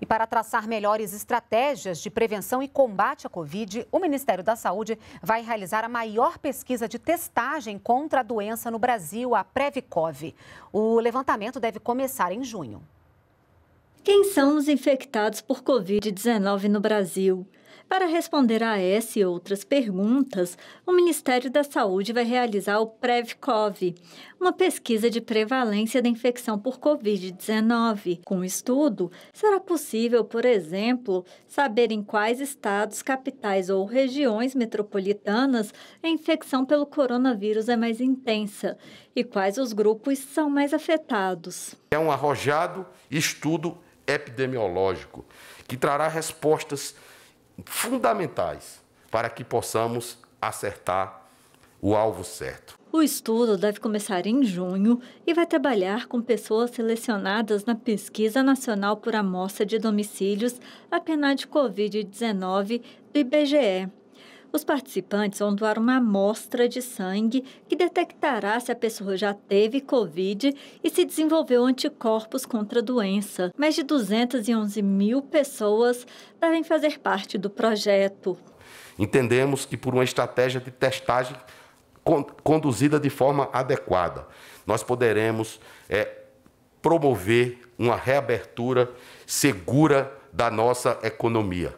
E para traçar melhores estratégias de prevenção e combate à Covid, o Ministério da Saúde vai realizar a maior pesquisa de testagem contra a doença no Brasil, a Previcov. O levantamento deve começar em junho. Quem são os infectados por Covid-19 no Brasil? Para responder a essa e outras perguntas, o Ministério da Saúde vai realizar o PrevCov, uma pesquisa de prevalência da infecção por Covid-19. Com o estudo, será possível, por exemplo, saber em quais estados, capitais ou regiões metropolitanas a infecção pelo coronavírus é mais intensa e quais os grupos são mais afetados. É um arrojado estudo epidemiológico que trará respostas fundamentais para que possamos acertar o alvo certo. O estudo deve começar em junho e vai trabalhar com pessoas selecionadas na Pesquisa Nacional por Amostra de Domicílios, a PNAD Covid-19 do IBGE. Os participantes vão doar uma amostra de sangue que detectará se a pessoa já teve Covid e se desenvolveu anticorpos contra a doença. Mais de 211 mil pessoas devem fazer parte do projeto. Entendemos que por uma estratégia de testagem conduzida de forma adequada, nós poderemos é, promover uma reabertura segura da nossa economia.